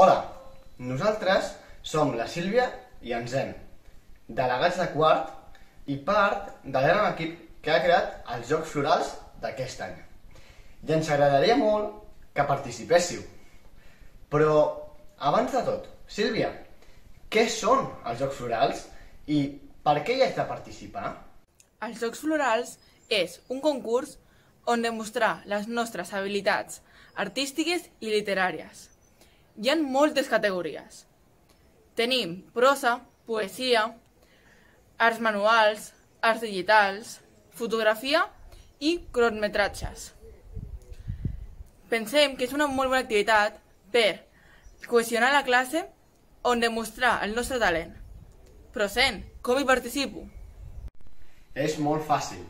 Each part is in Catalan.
Hola, nosaltres som la Sílvia i en Zen, delegats de quart i part del gran equip que ha creat els Jocs Florals d'aquest any. I ens agradaria molt que participéssiu. Però, abans de tot, Sílvia, què són els Jocs Florals i per què hi has de participar? Els Jocs Florals és un concurs on demostrar les nostres habilitats artístiques i literàries. Hi ha moltes categories. Tenim prosa, poesia, arts manuals, arts digitals, fotografia i cronometratges. Pensem que és una molt bona activitat per cohesionar la classe on demostrar el nostre talent. Però, Sen, com hi participo? És molt fàcil.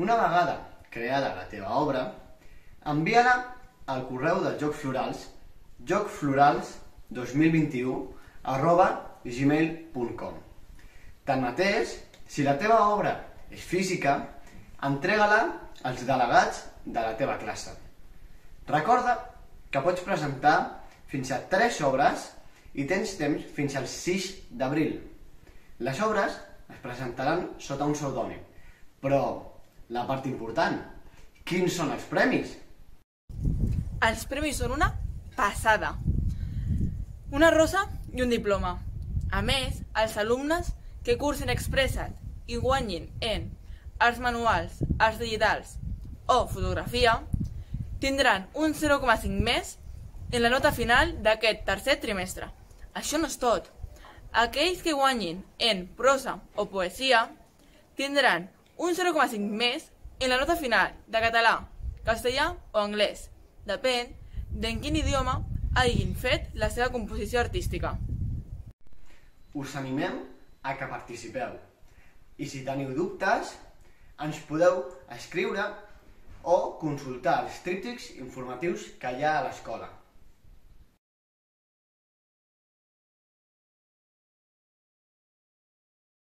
Una vegada creada la teva obra, envia-la al correu dels Jocs Florals jocsflorals2021 arroba gmail.com Tanmateix, si la teva obra és física, entrega-la als delegats de la teva classe. Recorda que pots presentar fins a 3 obres i tens temps fins al 6 d'abril. Les obres es presentaran sota un pseudònim, però la part important, quins són els premis? Els premis són una passada. Una rosa i un diploma. A més, els alumnes que cursen expressat i guanyin en arts manuals, arts digitals o fotografia tindran un 0,5 més en la nota final d'aquest tercer trimestre. Això no és tot. Aquells que guanyin en prosa o poesia tindran un 0,5 més en la nota final de català, castellà o anglès. Depèn d'en quin idioma hagin fet la seva composició artística. Us animem a que participeu. I si teniu dubtes, ens podeu escriure o consultar els tríptics informatius que hi ha a l'escola.